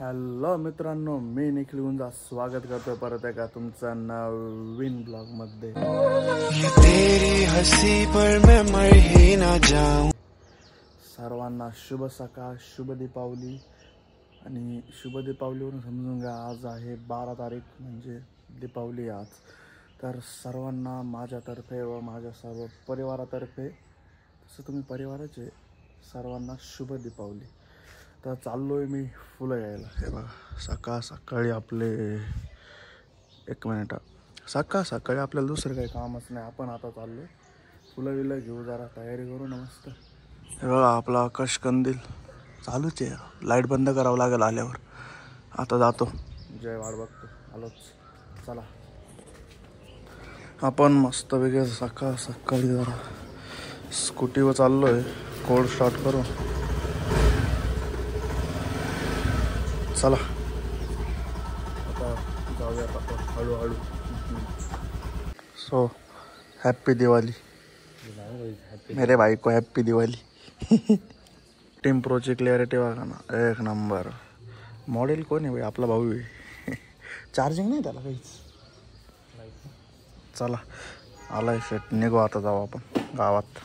Hello मित्रांनो मी निखिल गुंजा स्वागत करतोय परत एका तुमचा नवीन ब्लॉगमध्ये ही सर्वांना शुभ सकाळ शुभ दीपावली. आणि शुभ दीपावलीवरून समजून घ्या आज आहे बारा तारीख म्हणजे दीपावली आज. तर सर्वांना माझ्यातर्फे व माझ्या सर्व परिवारातर्फे तसं तुम्ही परिवाराचे सर्वांना शुभ दीपावली. तर चाललो आहे मी फुलं घ्यायला. हे बघा सकाळ सकाळी आपले एक मिनिट सकाळ सकाळी आपल्याला दुसरं काही कामच नाही आपण आता चाललो फुलं बिलं घेऊ जरा तयारी करू ना मस्त. हे बघा आपला आकाश कंदील चालूच आहे. लाइट बंद करावं लागेल आल्यावर. आता जातो. जय वाट बघतो आलोच. चला. आपण मस्त वेगळे सकाळ सकाळी जरा स्कूटीवर चाललो आहे कोल्ड स्टार्ट करू. चला. आता जाऊयात आपण हळूहळू. सो हॅप्पी दिवाळी मेरे भाई को हॅप्पी दिवाळी टीम प्रोची क्लिअरिटी बघा ना. एक नंबर मॉडेल कोण आहे भाई? आपला भाऊ आहे. चार्जिंग नाही त्याला काहीच. चला. आलाय शेट निघू आता जाऊ आपण. गावात.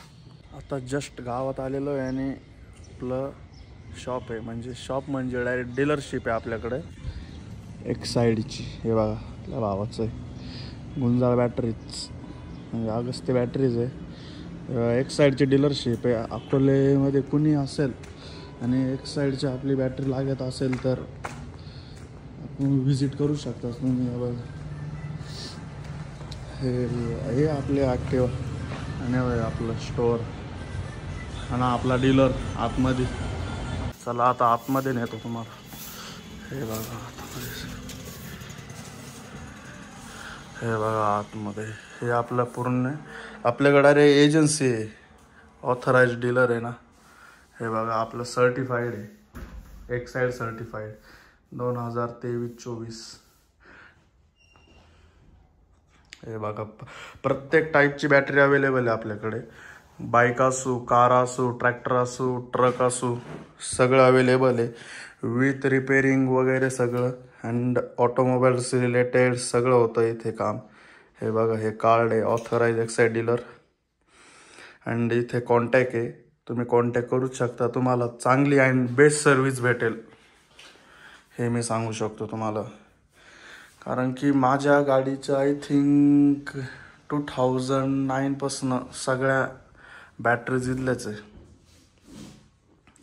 आता जस्ट गावात आलेलो आहे आणि आपलं शॉप आहे. म्हणजे शॉप म्हणजे डायरेक्ट डीलरशिप आहे आपल्याकडे. एक साईडची हे बघा आपल्या भावाचं आहे. गुंजाळ बॅटरीज म्हणजे अगस्ती बॅटरीज आहे. एक साईडची डीलरशिप आहे. अकोलेमध्ये कुणी असेल आणि एक साईडची आपली बॅटरी लागत असेल तर व्हिजिट करू शकता. तुम्ही हे बघा. हे हे आपले ॲक्टिवा आणि आपलं स्टोअर आणि आपला डीलर आतमध्ये. चला आता आतमध्ये नेतो तुम्हाला. हे बघा आतमध्ये. हे बघा आतमध्ये. हे आपलं पूर्ण आपल्याकडं अरे एजन्सी आहे. ऑथराईज डीलर आहे ना. हे बघा आपलं सर्टिफाईड आहे. एक साईड सर्टिफाईड दोन हजार तेवीस चोवीस. हे बघा प्रत्येक टाईपची बॅटरी अवेलेबल आहे आपल्याकडे. बाईक असू कार असू ट्रॅक्टर असू ट्रक असू सगळं अवेलेबल आहे. विथ रिपेरिंग वगैरे सगळं अँड ऑटोमोबाईल्स रिलेटेड सगळं होतं इथे काम. हे बघा हे कार्ड आहे ऑथराइज एक्साईड डीलर अँड इथे कॉन्टॅक्ट आहे. तुम्ही कॉन्टॅक्ट करूच शकता. तुम्हाला चांगली अँड बेस्ट सर्व्हिस भेटेल. हे मी सांगू शकतो तुम्हाला. कारण की माझ्या गाडीचं आय थिंक टू थाउजंड नाईनपासनं सगळ्या बॅटरी इथल्याच आहे.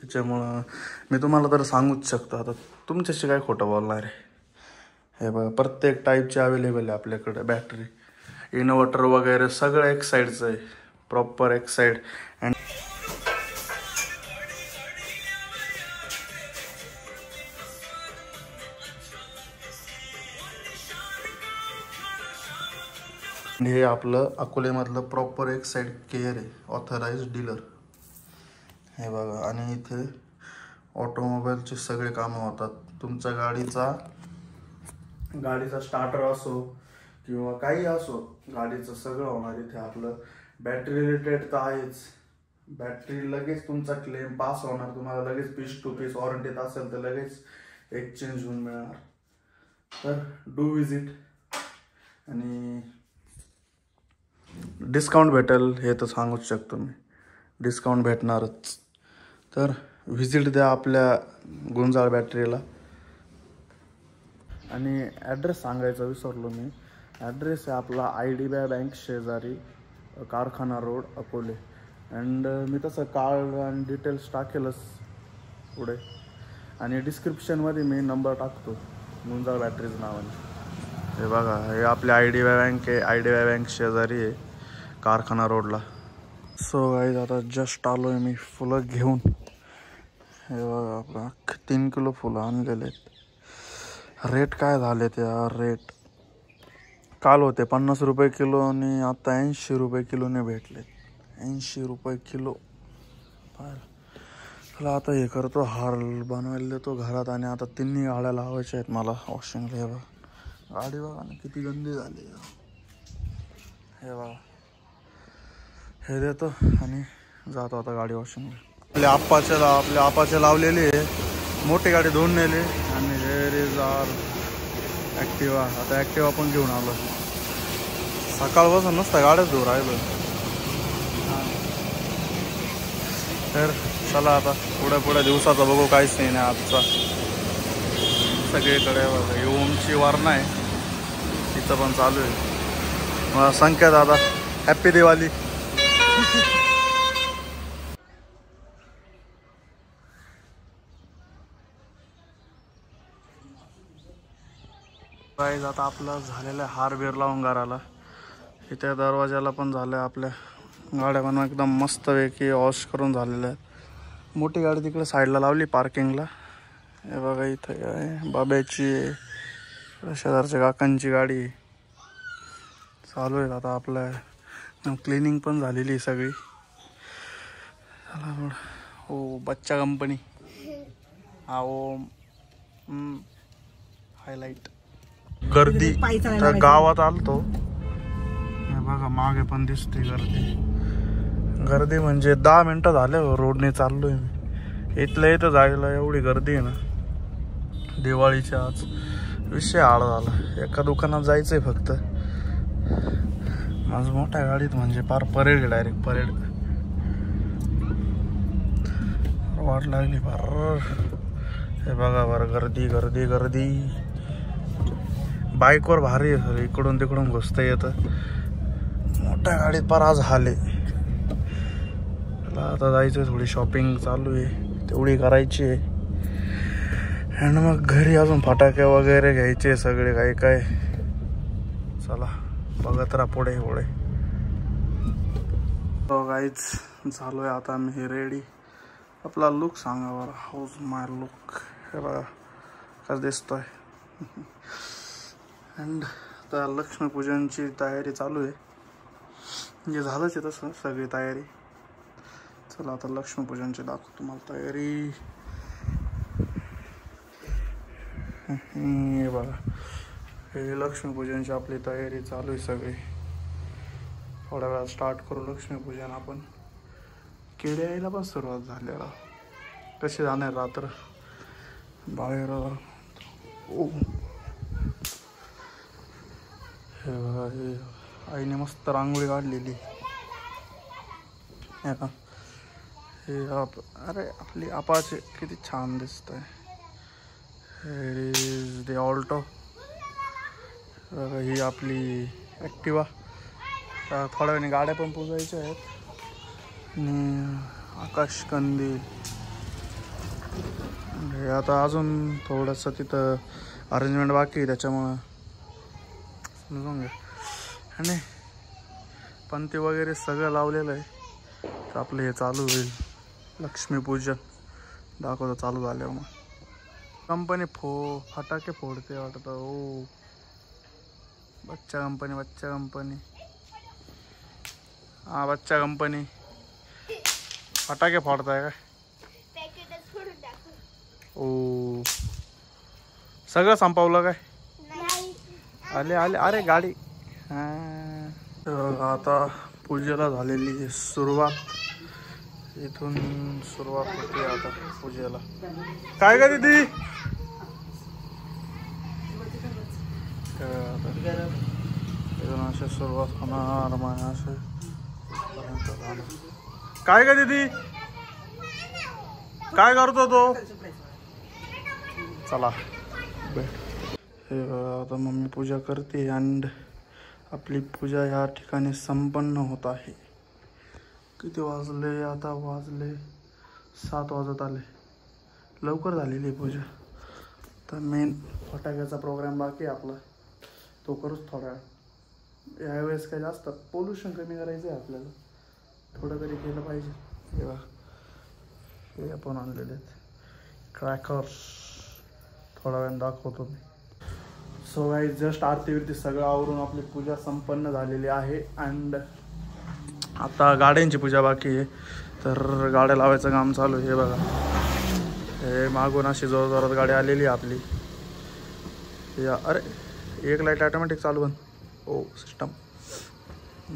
त्याच्यामुळं मी तुम्हाला तर सांगूच शकतो. आता तुमच्याशी काय खोटं बोलणार आहे? हे बघा प्रत्येक टाईपची अवेलेबल आहे आपल्याकडे बॅटरी इन्व्हर्टर वगैरे सगळं एक साईडचं आहे. प्रॉपर एक साईड अँड हे आपलं अकोलेमधलं प्रॉपर एक साईड केअर आहे ऑथराईज डीलर हे बघा आणि इथे ऑटोमोबाईलचे सगळे कामं होतात. तुमच्या गाडीचा गाडीचा स्टार्टर असो किंवा काही असो गाडीचं सगळं होणार इथे आपलं. बॅटरी रिलेटेड तर आहेच. बॅटरी लगेच तुमचा क्लेम पास होणार. तुम्हाला लगेच पीस टू पीस वॉरंटीत असेल तर लगेच एक्सचेंज होऊन मिळणार. तर डू विजिट आणि डिस्काउंट भेटेल हे तर सांगूच शकतो मी. डिस्काउंट भेटणारच. तर व्हिजिट द्या आपल्या गुंजाळ बॅटरीला. आणि ॲड्रेस सांगायचा विसरलो मी. ॲड्रेस आहे आपला आय डी बी बँक शेजारी कारखाना रोड अकोले. अँड मी तसं कार्ड आणि डिटेल्स टाकेलच पुढे. आणि डिस्क्रिप्शनमध्ये मी नंबर टाकतो गुंजाळ बॅटरीज नावाने हे बघा हे आपली आय डी वाय बँक आहे आय डी वाय बँक शेजारी आहे. कारखाना रोडला. सो गाईज आता जस्ट आलो आहे मी फुलं घेऊन. हे बघा आपला तीन किलो फुलं आणलेले आहेत रेट काय झाले ते रेट काल होते पन्नास रुपये किलो आणि आता ऐंशी रुपये किलोने भेटले ऐंशी रुपये किलो. चला आता हे करतो हार बनवायला देतो घरात आणि आता तिन्ही गाड्या लावायच्या आहेत मला वॉशिंगला हे बघा. गाडी बघा ना किती गंदी झाली हे बघा. हे देतो आणि जातो आता गाडी वॉशिंगला आपल्या आप्पाच्या लाव आपल्या आपाच्या लावलेली आहे. मोठी गाडी धुवून नेली आणि शेजार ॲक्टिवा आता ॲक्टिवा पण घेऊन आलो. सकाळपासून नसतं गाड्याच धुवून राहिलो. तर चला आता पुढे पुढे दिवसाचा बघू काहीच नाही ना आजचा. सगळीकडे बघा ओमची वारणा आहे. तिथं पण चालू आहे. मला संख्या दादा हॅप्पी दिवाळी. गाईज आता आपलं झालेलं आहे हार बीर लावून घराला. इथे दरवाजाला पण झालं आहे आपल्या. गाड्या पण एकदम मस्तपैकी वॉश करून झालेल्या आहेत. मोठी गाडी तिकडे साईडला लावली पार्किंगला हे बघा इथं आहे बाब्याची. शेजारच्या काकांची गाडी. चालू आहे आता आपलं क्लिनिंग पण झालेली आहे सगळी. चला हो बच्चा कंपनी हा ओ हायलाईट गर्दी त्या गावात आलतो. हे बघा मागे पण दिसते गर्दी. गर्दी म्हणजे दहा मिनिटं झाले हो, रोडने चाललोय मी. इथल्या इथं जायला एवढी गर्दी आहे ना. दिवाळीच्या आज विषय आड झाला. एका दुकानात जायचंय फक्त. माझं मोठ्या गाडीत म्हणजे फार परेड डायरेक्ट परेड. वाट लागली फार. हे बघा बरं गर्दी गर्दी गर्दी. बाईकवर भारी आहे सर. इकडून तिकडून घुसता येतं. मोठ्या गाडीत पार आज हाले. त्याला आता जायचं थोडी शॉपिंग चालू आहे. तेवढी करायची आहे. आणि मग घरी अजून फटाके वगैरे घ्यायचे सगळे काय काय. चला बघत राहा पुढे पुढे. हो, गाईच झालो आहे आता मी रेडी आपला लुक सांगा बरं. हाऊज माय लुक हे बघा कसं दिसतोय? अँड आता लक्ष्मीपूजनची तयारी चालू आहे. म्हणजे झालंच आहे तसं सगळी तयारी. चला आता लक्ष्मीपूजनची दाखवतो तुम्हाला तयारी. हे बघा. हे लक्ष्मीपूजनची आपली तयारी चालू आहे सगळी. थोड्या वेळात स्टार्ट करू लक्ष्मीपूजन आपण. केळी यायला पण सुरुवात झालेला कशी जाणार रात्र? बाहेर. ओ. आईने मस्त रांगोळी काढलेली. हे का हे आप अरे आपली आपाचे किती छान दिसत आहे इज द ऑल्टो ही आपली ॲक्टिवा थोड्या वेळाने गाड्या पण पुजायच्या आहेत. आणि आकाश कंदी. हे आता अजून थोडंसं तिथं अरेंजमेंट बाकी आहे त्याच्यामुळं समजून घ्या आणि पंती वगैरे सगळं लावलेलं आहे. तर आपलं हे चालू होईल. लक्ष्मीपूजन दाखवतं चालू झाल्यावर मग. कंपनी फो फटाके फोडते वाटतं. ओ. बच्चा कंपनी बच्चा कंपनी. हा बच्चा कंपनी. फटाके फोडताय काय? ओ. सगळं संपवलं काय? आले आले. अरे गाडी. हा. आता पूजेला झालेली सुरुवात. इथून सुरुवात होते आता पूजेला. काय का दीदी? इथून अशी सुरुवात होणार जाणार. काय का दीदी? काय करतो तो? चला भेट हे बघा, आता मम्मी पूजा करते अँड आपली पूजा या ठिकाणी संपन्न होत आहे. किती वाजले? आता वाजले सात वाजत आले. लवकर झालेली आहे पूजा. तर मेन फटाक्याचा प्रोग्राम बाकी आपला. तो करूच थोडा यावेळेस काय जास्त पोल्युशन कमी करायचं आहे आपल्याला. थोडं तरी केलं पाहिजे. हे बघा. हे आपण आणलेले आहेत. क्रॅकर्स थोडा वेळ दाखवतो मी. सो गाईज जस्ट आरती विरती सगळं आवरून आपली पूजा संपन्न झालेली आहे. अँड आता गाड्यांची पूजा बाकी आहे. तर गाड्या लावायचं काम चालू आहे हे बघा. हे मागून अशी जोर जोरात गाडी आलेली आहे आपली. या अरे एक लाइट ऑटोमॅटिक चालू बन ओ सिस्टम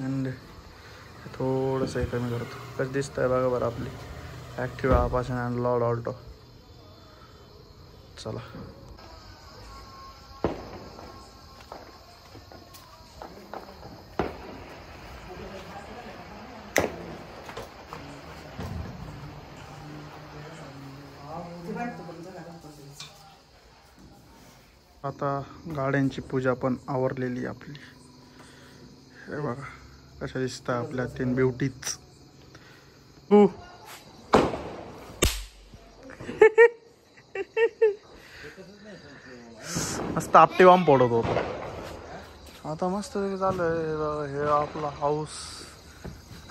अँड थोडंसं हे कमी करतो. कसं दिसतं आहे बघा बरं आपली. ॲक्टिवा पासून अँड लॉड ऑल्टो चला. आता गाड्यांची पूजा पण आवरलेली आपली. हे बघा कशा दिसतात आपल्या तीन ब्युटीच हो मस्त आपटे वाम पडत. होतो आता मस्त झालंय हे हे आपला हाऊस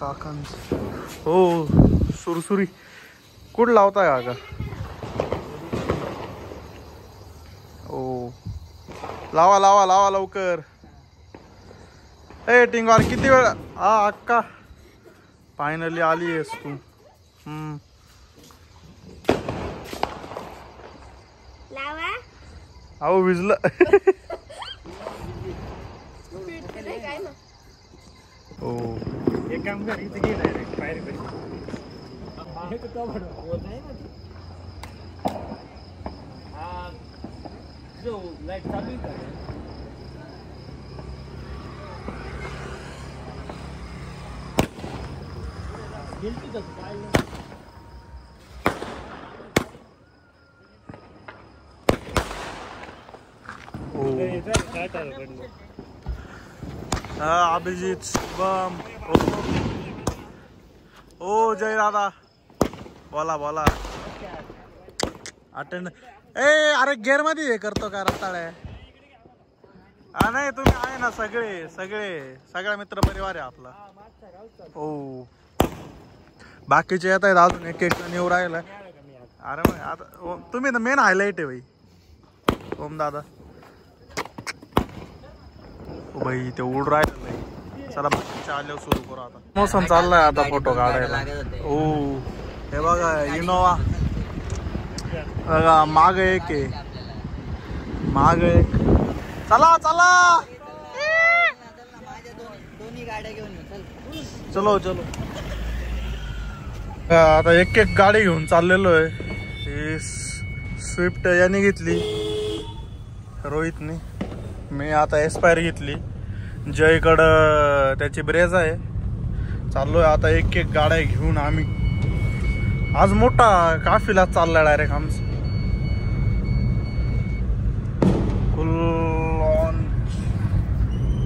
काकांच. हो सुरसुरी. कुठ लावताय काका लावा लावा लावा लवकर. ए टिंगवार किती वेळ? हा अक्का. फायनली आली आहेस तू. हम्म. लावा. अहो विजलं. हो. एक काम कर इथे घे डायरेक्ट बाहेर घरी आहे तर तो बनव. नाही ना ती. हा, जो लाइट चालू आहे का? गेलती का तू? पाहिलं? हो काय येतं? काय चालू कडनं? हा अभिजित शुभम ओ जय दादा बोला बोला अटेंड ए अरे गेअरमध्ये हे करतो का रताळे? हा नाही तुम्ही आहे ना सगळे सगळे सगळा मित्र परिवार आहे आपला. हो बाकीचे येत आहेत अजून एक एक जण येऊ राहिला. अरे मग आता ओ- तुम्ही तर मेन हायलाईट आहे भाई ओम दादा. भाई बाई ते उड राहिलं नाही चला बाकीच्या आल्यावर सुरू करू आता. मोसम चाललाय आता फोटो काढायला. ओ. हे बघा इनोवा माग एक आहे. माग एक. चला चला. चलो चलो. आता एक एक गाडी घेऊन चाललेलो आहे. ही स्विफ्ट याने घेतली. रोहितने. मी आता एस्पायर घेतली. जयकडं त्याची ब्रेज आहे. चाललोय आता एक एक गाड्या घेऊन आम्ही. आज मोठा काफिला चाललाय डायरेक्ट आमचा. फुल ऑन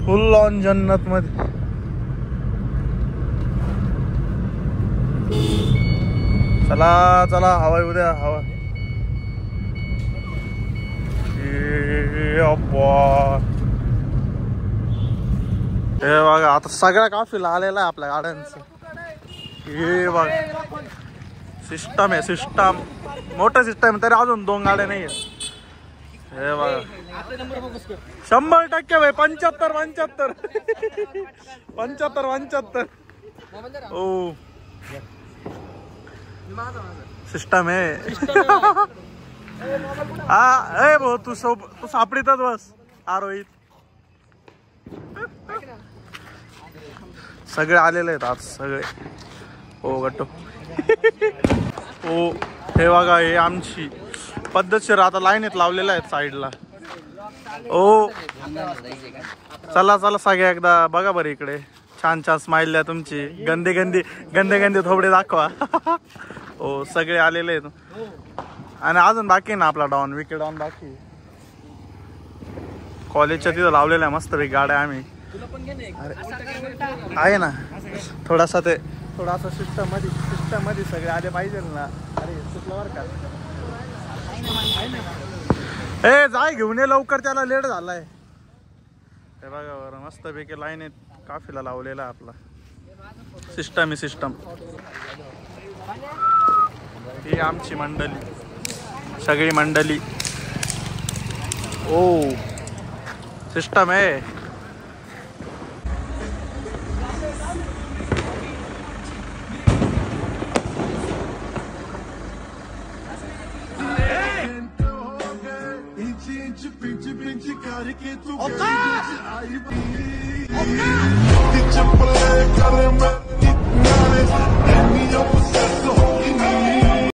फुल ऑन जन्नत मध्ये चला चला हवा येऊ द्या हवा. हे बघा आता सगळ्या काफिला आलेला आहे आपल्या गाड्यांचं. हे बघ. सिस्टम आहे सिस्टम मोठं सिस्टम तरी अजून दोन गाड्या नाही आहेत हे बघा. शंभर टक्के भाई पंच्याहत्तर पंच्याहत्तर. पंच्याहत्तर पंच्याहत्तर. ओ. सिस्टम आहे. हा ए भाऊ तू सोब तू सापडीतच बस. आरोहित. सगळे आलेले आहेत आज सगळे. हो गट्टो. हो हे बघा हे आमची पद्धतशीर आता लाईनीत लावलेल्या आहेत साईडला ओ हो. चला चला सगळ्या एकदा बघा बरं इकडे. छान छान स्माईल द्या तुमची. गंदे गंदे गंदे गंदे थोबडे दाखवा. हो सगळे आलेले आहेत. आणि अजून बाकी आहे ना आपला डॉन विकेट डॉन बाकी. कॉलेजच्या तिथं लावलेल्या मस्त पैकी गाड्या आम्ही. अरे, आहे ना. थोडासा ते थोडासा असं सिस्टममध्ये सिस्टममध्ये सगळे आले पाहिजे ना. अरे चुकलं बरं का? ए जाय घेऊन ये लवकर त्याला लेट झालाय. हे बघा बरं मस्त पैकी लाईन आहे. काफीला लावलेला आहे आपला. सिस्टम आहे सिस्टम ही आमची मंडळी सगळी मंडळी ओ. सिस्टम आहे. get too good. Okay. Okay. Get.